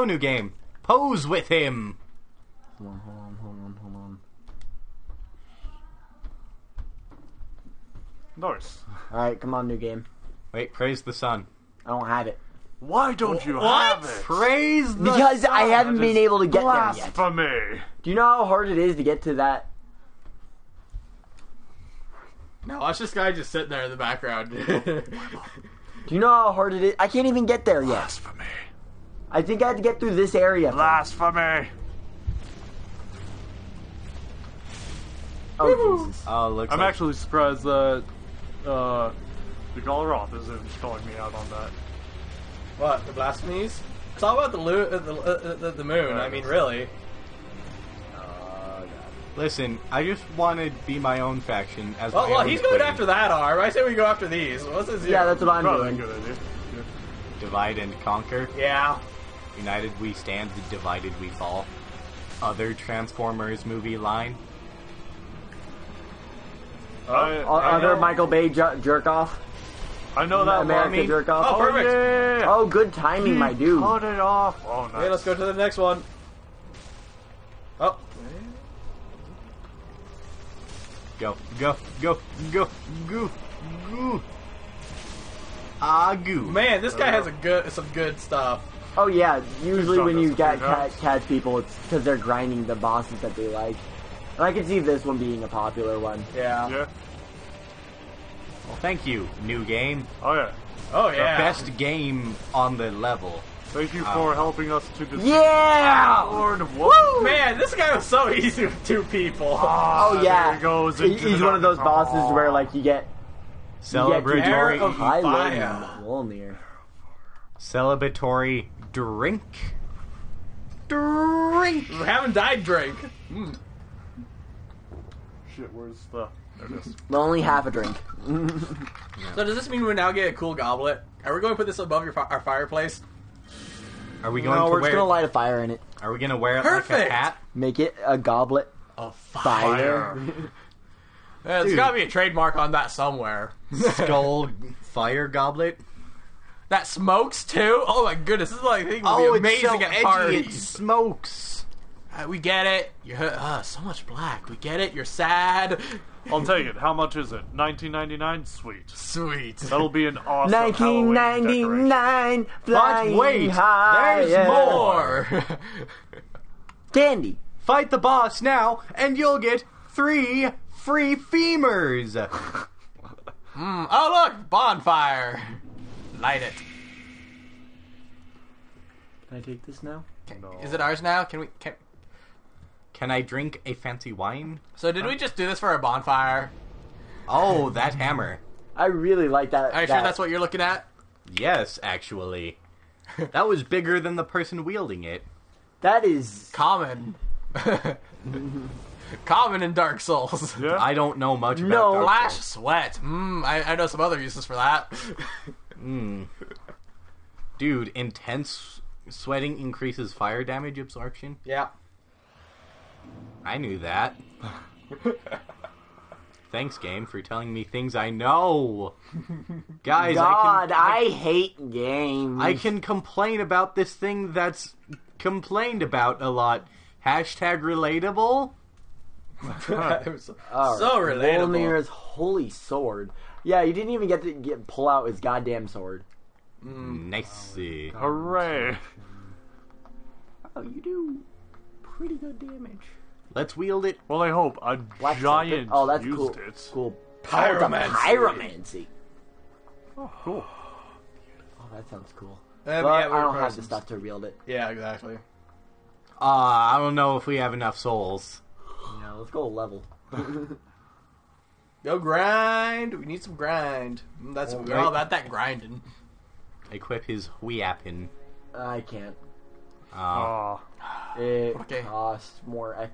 Hello, new game. Pose with him. Hold on, hold on, hold on, hold on. Nice. Alright, come on, new game. Wait, praise the sun. I don't have it. Why don't you What? have it? Praise the Because I haven't That been is able to get there yet. Blasphemy. Do you know how hard it is to get to that? No, watch this guy just sitting there in the background. Do you know how hard it is? I can't even get there yet. Blasphemy. I think I had to get through this area. first. Blasphemy. Oh, Jesus. Oh, looks I'm like actually surprised that uh, the Galroth isn't calling me out on that. what the blasphemies? It's all about the lo- uh, the, uh, the, the moon. I mean, really. Listen, I just want to be my own faction as Well, well he's going after that arm. I say we go after these. What's his? Yeah, that's what I'm Probably a doing. good idea. Yeah. Divide and conquer. Yeah. United we stand, divided we fall. Other Transformers movie line. I, O- I Other know- Michael Bay ju- jerk off. I know that America line. jerk off. Oh, perfect. yeah. Oh, good timing, my dude. Cut it off. Oh, nice. Okay, let's go to the next one. Oh, Go, go, go, go, go, go. Ah, goo. man, this guy has a good some good stuff. Oh yeah, usually when you get few catch, catch people, it's because they're grinding the bosses that they like. And I can see this one being a popular one. Yeah. Yeah. Well, thank you, new game. Oh, yeah. Oh yeah. The best game on the level. Thank you for um, helping us to defeat Yeah! Lord of Woo! Man, this guy was so easy with two people. Ah, oh yeah, There he goes. He- he's the one of those darkness. bosses where ah. like you get you get to Celebratory, of- high fire. Wolnir. Celebratory drink. Drink. We haven't died, drink. Hmm. Shit, where's the... There it is. Only half a drink. So does this mean we now get a cool goblet? Are we going to put this above your fi- our fireplace? Are we going No, to we're wear? just gonna light a fire in it. Are we gonna wear it like Perfect. a hat? Make it a goblet Oh, fire. Yeah, there's Dude. got to be a trademark on that somewhere. Skull fire goblet. That smokes too. Oh my goodness, this is like thing would Oh, be it's so amazing at edgy. It smokes. Uh, we get it. You're uh, so much black. We get it. You're sad. I'll take it. How much is it? 19.99. Sweet. Sweet. That'll be an awesome Halloween decoration. 1999, But wait, high. there's more. Candy. Fight the boss now, and you'll get three free femurs. oh look, bonfire. Light it. Can I take this now? No. Is it ours now? Can we? Can... Can I drink a fancy wine? So did we just do this for a bonfire? Oh, that hammer. I really like that. Are you that. sure that's what you're looking at? Yes, actually. That was bigger than the person wielding it. That is. Common. Common in Dark Souls. Yeah? I don't know much about No. Dark Flash Souls. sweat. Mm, I, I know some other uses for that. Hmm. Dude, intense sweating increases fire damage absorption. yeah. I knew that. Thanks, game, for telling me things I know. Guys, God, I I, can, hate games. I can complain about this thing that's complained about a lot. Hashtag relatable. It was so relatable. Wolnir's holy sword. Yeah, you didn't even get to get pull out his goddamn sword. Nice. Hooray. Oh, you do pretty good damage. Let's wield it. Well, I hope a Black giant Serpent? Oh, that's used cool. it. Cool. Pyromancy. Oh, pyromancy. Oh, cool. Oh, that sounds cool. Um, But yeah, I we're don't have the stuff to wield it. Yeah, exactly. Uh, I don't know if we have enough souls. Yeah, let's go level. Go grind. We need some grind. Mm, That's we're all about that grinding. Equip his weapon. I can't. Uh, Aw. It Okay. costs more. ec-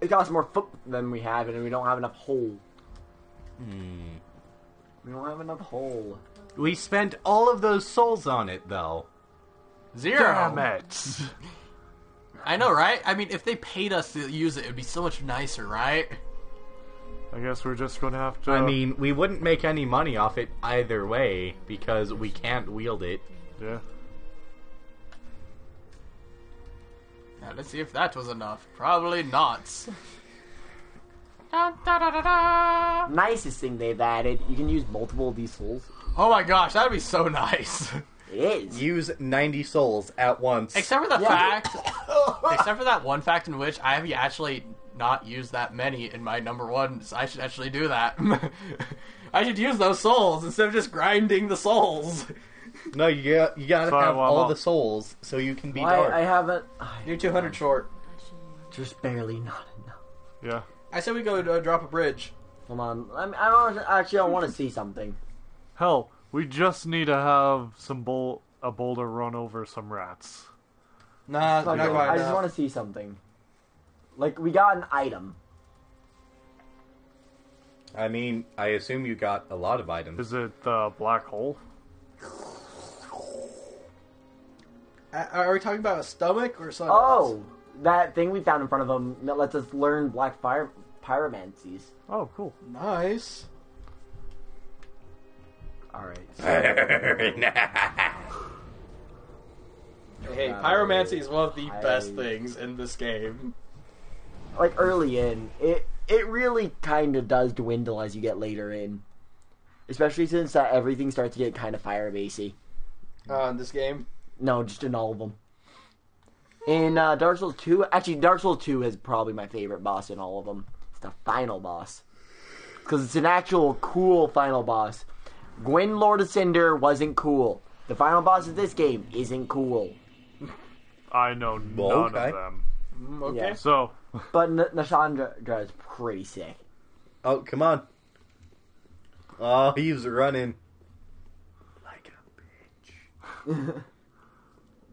It costs more foot than we have, and we don't have enough hole. hmm. We don't have enough hole. We spent all of those souls on it, though. Zero. Damn it. I know, right? I mean, if they paid us to use it, it'd be so much nicer, right? I guess we're just gonna have to. I mean, we wouldn't make any money off it either way because we can't wield it. yeah. Now, let's see if that was enough. Probably not. Da, da, da, da, da. Nicest thing they've added, you can use multiple of these souls. Oh my gosh, that'd be so nice. It is. Use 90 souls at once. Except for the Yeah. fact, except for that one fact in which I have actually not used that many in my number one. So I should actually do that. I should use those souls instead of just grinding the souls. No, you got, you gotta Sorry, have well, all well. the souls so you can be Why dark. I haven't. I- You're 200 short. Just barely not enough. Yeah. I said we go uh, drop a bridge. Come on. I'm, I don't actually. I want to see something. Hell, we just need to have some bol- a boulder run over some rats. Nah, Fuck not it, quite I just want to see something. Like we got an item. I mean, I assume you got a lot of items. Is it the black hole? Are we talking about a stomach or something? Oh, that thing we found in front of him that lets us learn black fire pyromancies. Oh, cool. nice. All right. Hey, Yeah, pyromancy is one of the best things in this game. Like early in, it it really kind of does dwindle as you get later in, especially since uh, everything starts to get kind of fire basey. Uh, in this game. No, just in all of them. In uh, Dark Souls 2, actually, Dark Souls 2 is probably my favorite boss in all of them. It's the final boss. Because it's an actual cool final boss. Gwyn Lord of Cinder wasn't cool. The final boss of this game isn't cool. I know none okay. of them. Mm, okay. Yeah. So, But N- Nashandra is pretty sick. oh, come on. Oh, he's running. Like a bitch.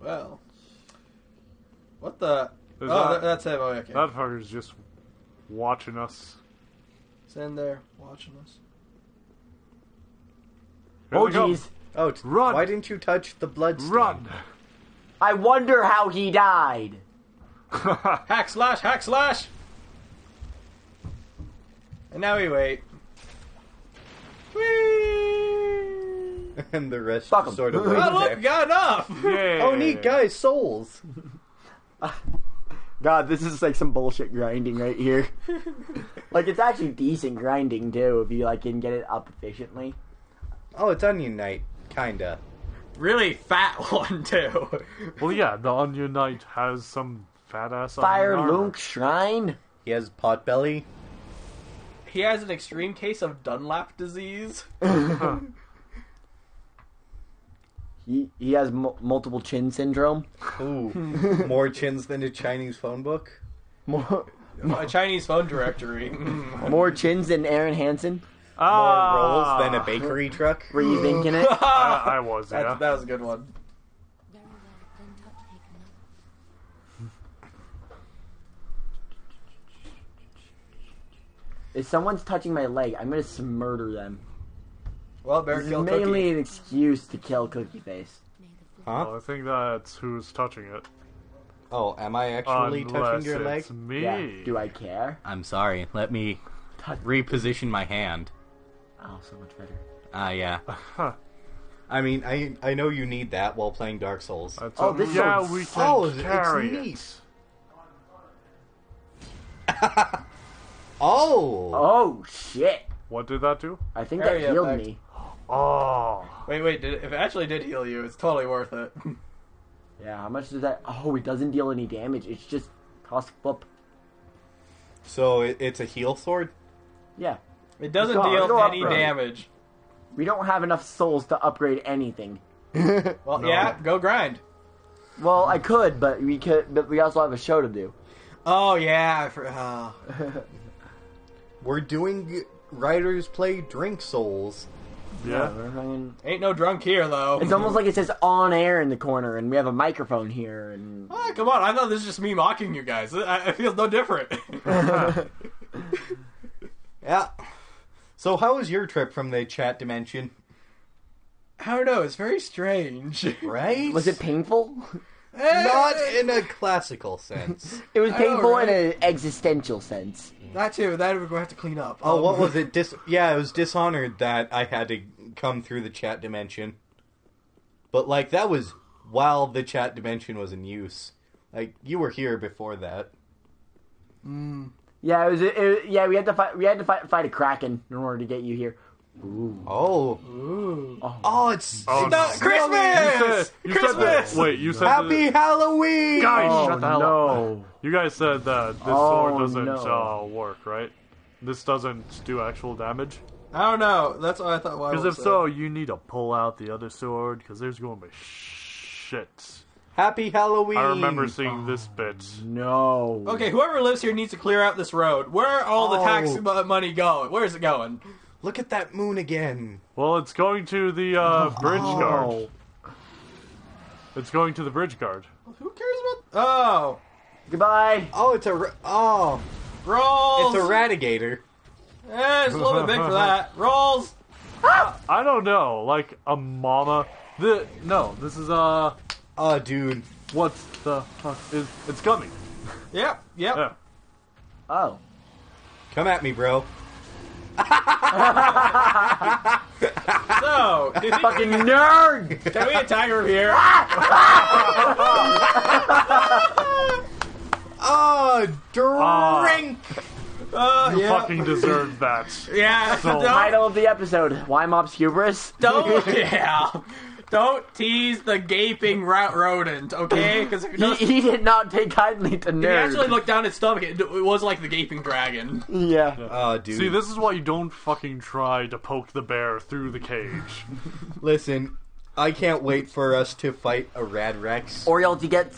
Well. What the? There's oh, that- that, that's him. Oh, okay. that fucker's just watching us. It's in there watching us. Here Oh, jeez. Oh, t- Run. why didn't you touch the blood stain? Run! I wonder how he died. Hack slash, hack slash! And now we wait. Whee! and the rest Fuck 'em. sort of Oh, wait Oh, look, got enough! Yay! Oh, neat, guys, souls. God, this is like some bullshit grinding right here. like it's actually decent grinding too if you like can get it up efficiently. Oh, it's Onion Knight, kinda. Really fat one, too. Well, yeah, the Onion Knight has some fat ass Fire onion. Lunk Shrine. He has pot belly. He has an extreme case of Dunlap disease. He he has mu- multiple chin syndrome. Ooh, more chins than a Chinese phone book. More A Chinese phone directory. Mm. more chins than Aaron Hansen. More Ah, rolls than a bakery truck. Were you thinking it? I, I was, That's, yeah. That was a good one. Very well, then touch take another. If someone's touching my leg, I'm gonna murder them. Well, Bear This is mainly Cookie. an excuse to kill Cookie Face. Huh? Well, I think that's who's touching it. Oh, am I actually Unless touching your leg? it's me. Yeah. Do I care? I'm sorry. Let me Touch. reposition my hand. Oh, so much better. Ah, yeah. Huh. I mean, I I know you need that while playing Dark Souls. That's Oh, a- this yeah, sounds- we can Oh, it's carry neat. it. Oh, Oh shit! What did that do? I think Area that healed effect. me. Oh, Wait, wait, did it, if it actually did heal you, it's totally worth it. Yeah, how much does that? Oh, it doesn't deal any damage. It's just cost flip. so it, it's a heal sword. Yeah, It doesn't Go on, deal go any upgrade. damage. we don't have enough souls to upgrade anything. Well, yeah, go grind. Well, I could, but we could, but we also have a show to do. Oh, yeah. I for, oh. We're doing writers play drink souls. yeah. we're fucking- Ain't no drunk here, though. It's almost like it says on air in the corner, and we have a microphone here, and Ah, come on, I thought this is just me mocking you guys. I, I feel no different. Yeah. So how was your trip from the chat dimension? I don't know, it's very strange. Right? was it painful? Not in a classical sense? It was I know, painful right? in an existential sense. That too, that we're going to have to clean up. Oh, Um, what was it? Dis- yeah, it was dishonored that I had to come through the chat dimension. But like that was while the chat dimension was in use. Like you were here before that. Yeah, it was. It, it- yeah, we had to fight. We had to fight, fight a kraken in order to get you here. Oh. Oh, it's Oh, it's no. Christmas! You said that. Wait, you said Happy that, Halloween! Guys, Oh shut the hell up. no! You guys said that this Oh, sword doesn't no. uh, work, right? This doesn't do actual damage. I don't know. That's what I thought. Because if so, you need to pull out the other sword. Because there's going to be shit. Happy Halloween! I remember seeing this bit. No. Okay, whoever lives here needs to clear out this road. Where are all the tax Oh. mo- money going? Where is it going? Look at that moon again. Well, it's going to the uh, bridge guard. Oh. It's going to the bridge guard. Who cares about? Oh, Goodbye. Oh, it's a ra- oh, rolls. it's a radigator. Eh, it's a little bit big for that. Rolls. I don't know, like a mama. The no, this is uh, Oh, dude. what the fuck is? It's coming. Yep. Yep. Yeah. Oh. Come at me, bro. So, do you think Fucking nerd. can we attack her here? Oh, drink. Uh, You yeah. fucking deserve that. Yeah. So- don't, Title of the episode: Why Mobs Hubris? don't. Yeah. Don't tease the gaping rat rodent, okay? Because He, he did not take kindly to you nerd. actually look down its stomach, it, it was like the gaping dragon. yeah. Oh, dude. See, this is why you don't fucking try to poke the bear through the cage. Listen, I can't wait for us to fight a Rad Rex. Oriel gets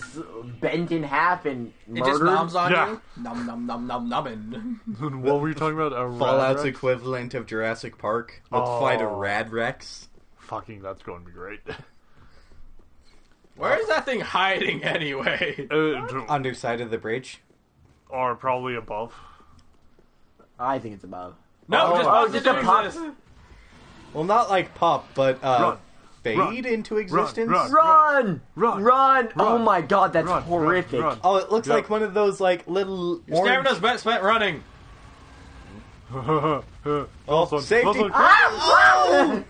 bent in half and It just noms on Yeah. you. Num num num num numbin. what were you talking about? A rad Fallout's rex? equivalent of Jurassic Park. Let's Oh. fight a Rad Rex. Fucking, that's going to be great. Where is that thing hiding anyway? Uh, Underside of the bridge. or probably above. I think it's above. No, Oh, just, oh, just just a pop. Well, not like pop, but uh, Run. fade Run. into existence. run. Run! Run. Run! Oh Run. my god, that's Run, horrific. run, run. Oh, it looks Yeah. like one of those like little Your stamina's best spent running. Oh, Close one, safety. close one.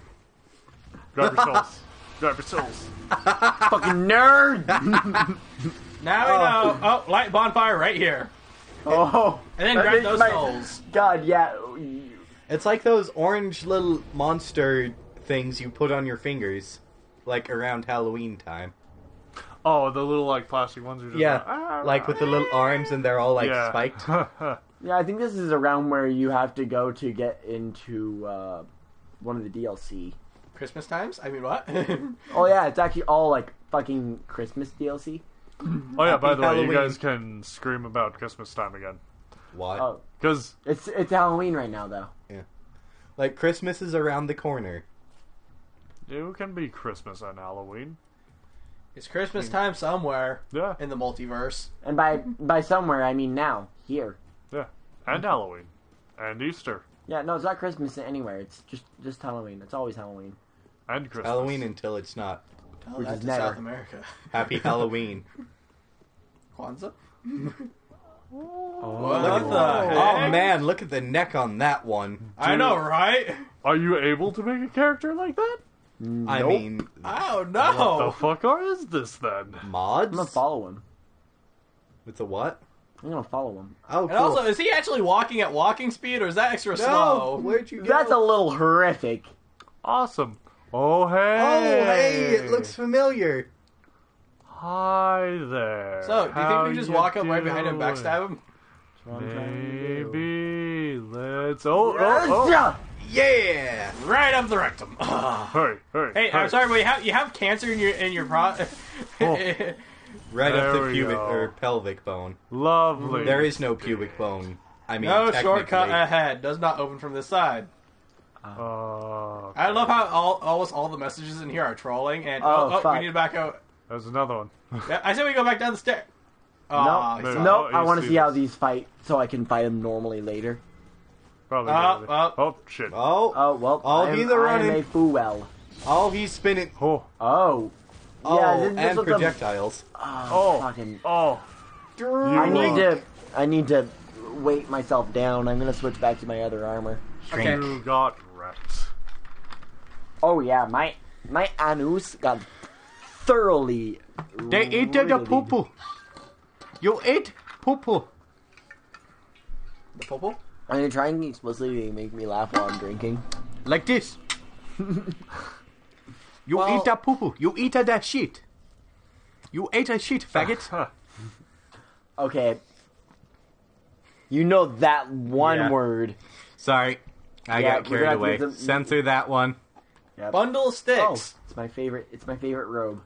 Oh! Grab your souls. Grab your souls. Fucking nerd! Now we know. Oh, light bonfire right here. oh. And then grab those my- souls. God, yeah. It's like those orange little monster things you put on your fingers, like around Halloween time. Oh, the little like plastic ones are just Yeah, like, "Ah, like with the little arms and they're all like yeah. spiked. Yeah, I think this is around where you have to go to get into uh, one of the DLC. Christmas times? I mean, what? Oh yeah, it's actually all like fucking Christmas DLC. oh yeah, by Happy the way, you guys can scream about Christmas time again. What? Oh, Because it's it's Halloween right now though. Yeah. Like Christmas is around the corner. it can be Christmas and Halloween. it's Christmas time somewhere Yeah, in the multiverse. And by by somewhere I mean now, here. yeah. And Halloween. And Easter. Yeah, no, it's not Christmas anywhere. It's just just Halloween. It's always Halloween. And Christmas. Halloween until it's not. Tell Which that is to never. South America. Happy Halloween. Kwanzaa? Oh, What the Oh heck? Oh, man, look at the neck on that one. I know, right? Are you able to make a character like that? I Nope. mean, I don't What the know. fuck are is this then? mods I'm gonna follow him. with the what? I'm gonna follow him. Oh, And cool. also, is he actually walking at walking speed, or is that extra no, slow? where'd you go? That's a little horrific. Awesome. Oh hey. Oh, hey, it looks familiar. Hi there. So, do you How think we just you walk up right behind him, doing? backstab him? Maybe let's. Oh, oh, oh. Yeah. Yeah. Right up the rectum. Hurry, hurry. hey, hurry. I'm sorry, but you have you have cancer in your in your pro. Oh. Right There up the pubic go. or pelvic bone. Lovely. There is no pubic bone. I mean, no technically. shortcut ahead. Does not open from this side. Uh, I love how all almost all the messages in here are trolling. And Oh, oh, oh, we need to back out. there's another one. I said we go back down the stair. No, no. no, Oh, I want to see see how these fight so I can fight them normally later. Probably. Uh, the other- oh shit. Oh, Oh well, Oh, I'm, he's a I am a fool. Well. oh, he's spinning. Oh, Oh, Oh, yeah, this, this and was a- projectiles. oh, Oh. fucking. oh. I need to, I need to weight myself down. I'm gonna switch back to my other armor. Okay. You got wrecked. Oh yeah, my my anus got thoroughly. They ate the riddled. poo poo. You ate poo poo. The popo? Are you trying explicitly to make me laugh while I'm drinking? Like this. you Well- eat that poo poo. You eat a that shit. You ate a shit, faggot. Okay. You know that one Yeah. word. Sorry. I Yeah, got carried away. have to- Censor that one. Bundle of Oh, sticks. it's my favorite. It's my favorite robe.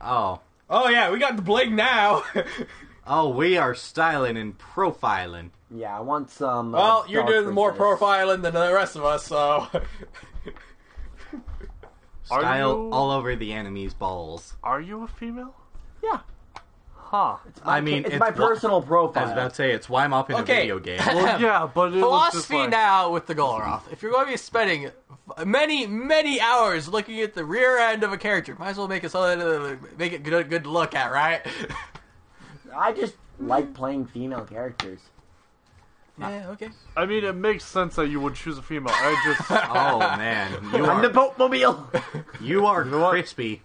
Oh. Oh. yeah, we got the bling now. Oh, we are styling and profiling. Yeah, I want some. uh, well, you're Dark doing more profiling than the rest of us, so. Are Style you- all over the enemy's balls. Are you a female? Yeah, Huh. I mean, it's, it's my wha- profile. I was about to say, it's why I'm up in Okay. a video game. Well, yeah, but it was just Philosophy like, now with the Goloroth. If you're going to be spending many, many hours looking at the rear end of a character, might as well make it so that uh, make it good, good to look at, right? I just like playing female characters. Yeah, okay. I mean, it makes sense that you would choose a female. I just oh man, you I'm the are Boatmobile. you are crispy.